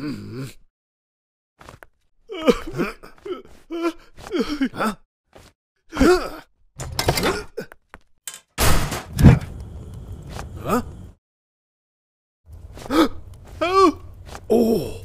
Mm-hmm. おお